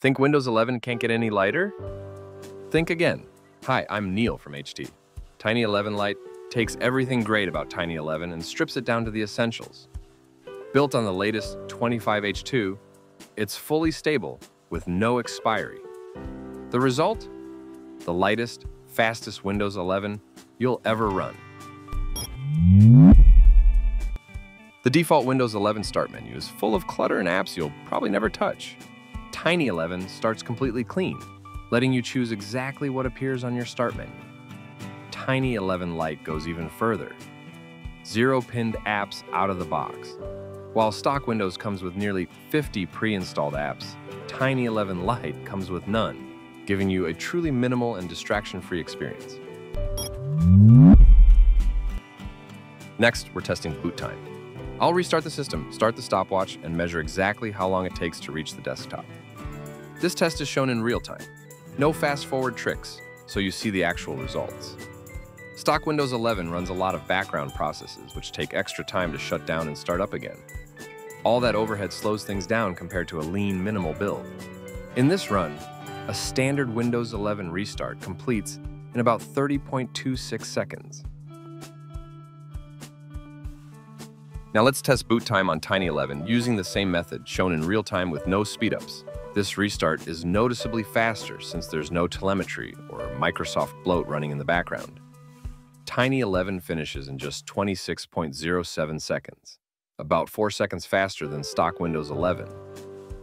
Think Windows 11 can't get any lighter? Think again. Hi, I'm Neil from HT. Tiny 11 Lite takes everything great about Tiny 11 and strips it down to the essentials. Built on the latest 25H2, it's fully stable with no expiry. The result? The lightest, fastest Windows 11 you'll ever run. The default Windows 11 start menu is full of clutter and apps you'll probably never touch. Tiny 11 starts completely clean, letting you choose exactly what appears on your start menu. Tiny 11 Lite goes even further. Zero pinned apps out of the box. While stock Windows comes with nearly 50 pre-installed apps, Tiny 11 Lite comes with none, giving you a truly minimal and distraction-free experience. Next, we're testing boot time. I'll restart the system, start the stopwatch, and measure exactly how long it takes to reach the desktop. This test is shown in real time. No fast-forward tricks, so you see the actual results. Stock Windows 11 runs a lot of background processes, which take extra time to shut down and start up again. All that overhead slows things down compared to a lean, minimal build. In this run, a standard Windows 11 restart completes in about 30.26 seconds. Now let's test boot time on Tiny 11 using the same method shown in real time with no speedups. This restart is noticeably faster since there's no telemetry or Microsoft bloat running in the background. Tiny 11 finishes in just 26.07 seconds, about 4 seconds faster than stock Windows 11.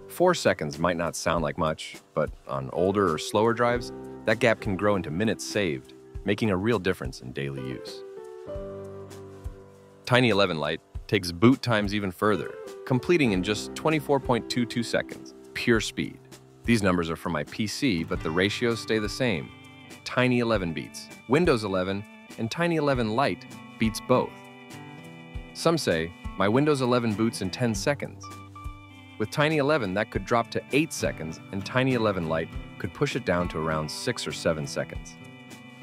4 seconds might not sound like much, but on older or slower drives, that gap can grow into minutes saved, making a real difference in daily use. Tiny 11 Lite takes boot times even further, completing in just 24.22 seconds, pure speed. These numbers are for my PC, but the ratios stay the same. Tiny 11 beats, Windows 11, and Tiny 11 Lite beats both. Some say my Windows 11 boots in 10 seconds. With Tiny 11, that could drop to 8 seconds, and Tiny 11 Lite could push it down to around 6 or 7 seconds.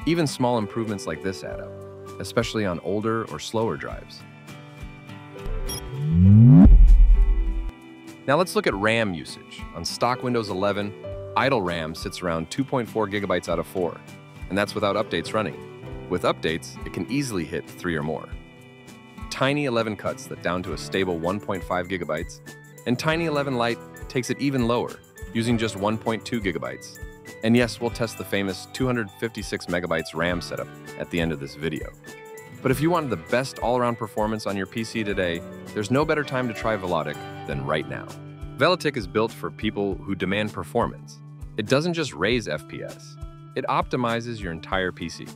Even small improvements like this add up, especially on older or slower drives. Now let's look at RAM usage. On stock Windows 11, idle RAM sits around 2.4 gigabytes out of 4, and that's without updates running. With updates, it can easily hit 3 or more. Tiny 11 cuts that down to a stable 1.5 gigabytes, and Tiny 11 Lite takes it even lower, using just 1.2 gigabytes. And yes, we'll test the famous 256 megabytes RAM setup at the end of this video. But if you wanted the best all-around performance on your PC today, there's no better time to try Velotic than right now. Velotic is built for people who demand performance. It doesn't just raise FPS, it optimizes your entire PC.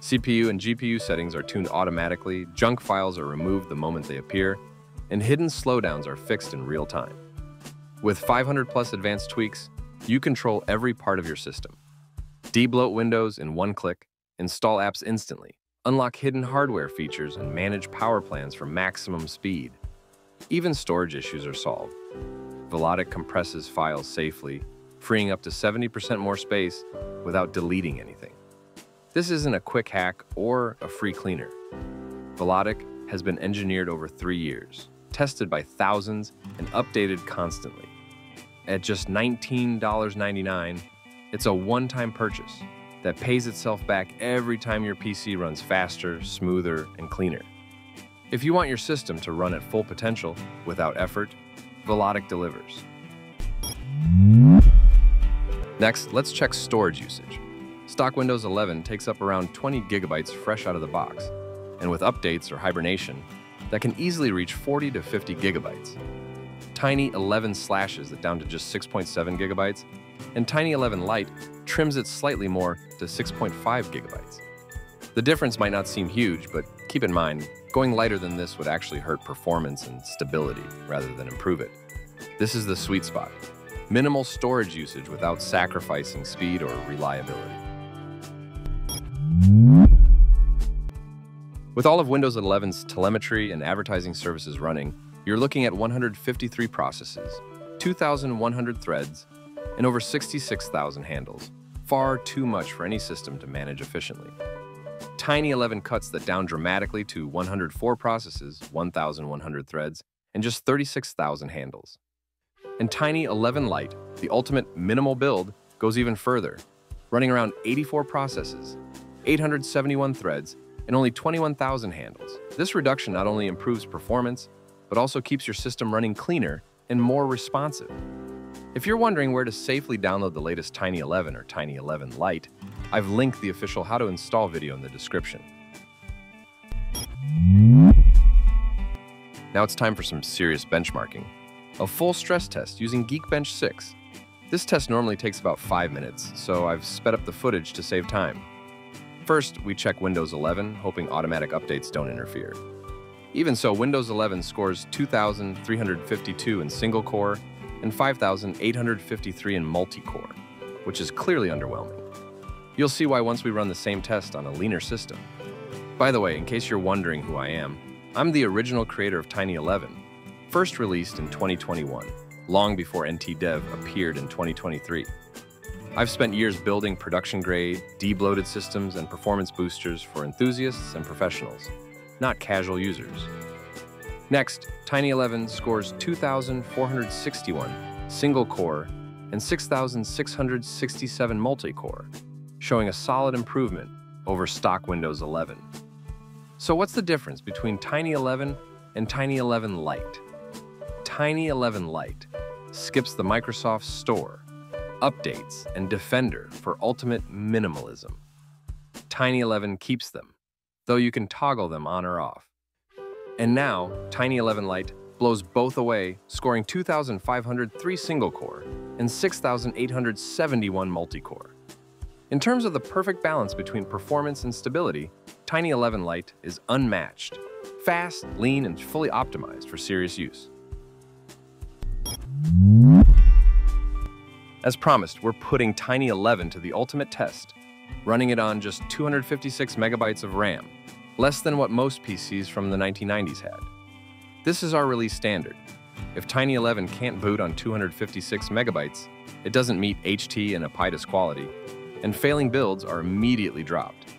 CPU and GPU settings are tuned automatically, junk files are removed the moment they appear, and hidden slowdowns are fixed in real time. With 500 plus advanced tweaks, you control every part of your system. Debloat windows in one click, install apps instantly, unlock hidden hardware features, and manage power plans for maximum speed. Even storage issues are solved. Velotic compresses files safely, freeing up to 70% more space without deleting anything. This isn't a quick hack or a free cleaner. Velotic has been engineered over three years, tested by thousands, and updated constantly. At just $19.99, it's a one-time purchase that pays itself back every time your PC runs faster, smoother, and cleaner. If you want your system to run at full potential without effort, Velotic delivers. Next, let's check storage usage. Stock Windows 11 takes up around 20 gigabytes fresh out of the box, and with updates or hibernation, that can easily reach 40 to 50 gigabytes. Tiny 11 slashes it down to just 6.7 gigabytes, and Tiny 11 Lite trims it slightly more to 6.5 gigabytes. The difference might not seem huge, but keep in mind, going lighter than this would actually hurt performance and stability rather than improve it. This is the sweet spot. Minimal storage usage without sacrificing speed or reliability. With all of Windows 11's telemetry and advertising services running, you're looking at 153 processes, 2,100 threads, and over 66,000 handles. Far too much for any system to manage efficiently. Tiny 11 cuts that down dramatically to 104 processes, 1,100 threads, and just 36,000 handles. And Tiny 11 Lite, the ultimate minimal build, goes even further, running around 84 processes, 871 threads, and only 21,000 handles. This reduction not only improves performance, but also keeps your system running cleaner and more responsive. If you're wondering where to safely download the latest Tiny 11 or Tiny 11 Lite, I've linked the official how to install video in the description. Now it's time for some serious benchmarking. A full stress test using Geekbench 6. This test normally takes about 5 minutes, so I've sped up the footage to save time. First, we check Windows 11, hoping automatic updates don't interfere. Even so, Windows 11 scores 2,352 in single-core and 5,853 in multi-core, which is clearly underwhelming. You'll see why once we run the same test on a leaner system. By the way, in case you're wondering who I am, I'm the original creator of Tiny 11, first released in 2021, long before NT Dev appeared in 2023. I've spent years building production-grade, debloated systems and performance boosters for enthusiasts and professionals, not casual users. Next, Tiny 11 scores 2,461 single-core and 6,667 multi-core, showing a solid improvement over stock Windows 11. So what's the difference between Tiny 11 and Tiny 11 Lite? Tiny 11 Lite skips the Microsoft Store, updates, and Defender for ultimate minimalism. Tiny 11 keeps them, though you can toggle them on or off. And now, Tiny 11 Lite blows both away, scoring 2,503 single-core and 6,871 multi-core. In terms of the perfect balance between performance and stability, Tiny 11 Lite is unmatched, fast, lean, and fully optimized for serious use. As promised, we're putting Tiny 11 to the ultimate test, running it on just 256 megabytes of RAM, less than what most PCs from the 1990s had. This is our release standard. If Tiny 11 can't boot on 256 megabytes, it doesn't meet HT and APIDUS quality, and failing builds are immediately dropped.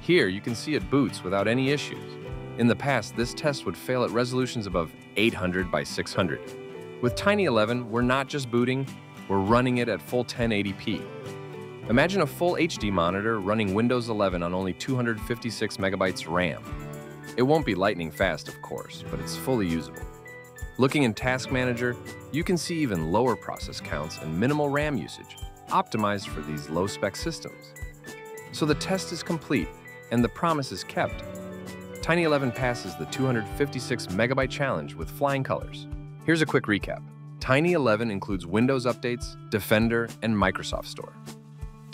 Here, you can see it boots without any issues. In the past, this test would fail at resolutions above 800 by 600. With Tiny 11, we're not just booting, we're running it at full 1080p. Imagine a full HD monitor running Windows 11 on only 256 megabytes RAM. It won't be lightning fast, of course, but it's fully usable. Looking in Task Manager, you can see even lower process counts and minimal RAM usage, optimized for these low-spec systems. So the test is complete, and the promise is kept. Tiny 11 passes the 256 megabyte challenge with flying colors. Here's a quick recap. Tiny 11 includes Windows updates, Defender, and Microsoft Store.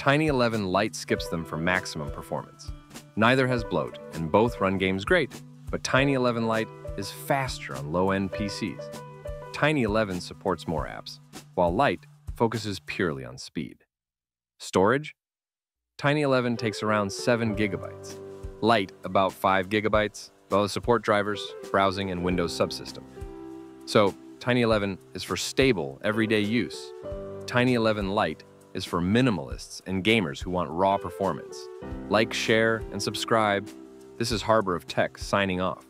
Tiny 11 Lite skips them for maximum performance. Neither has bloat, and both run games great, but Tiny 11 Lite is faster on low-end PCs. Tiny 11 supports more apps, while Lite focuses purely on speed. Storage? Tiny 11 takes around 7 gigabytes. Lite about 5 gigabytes, the support drivers, browsing, and Windows subsystem. So, Tiny 11 is for stable, everyday use. Tiny 11 Lite is for minimalists and gamers who want raw performance. Like, share, and subscribe. This is Harbor of Tech signing off.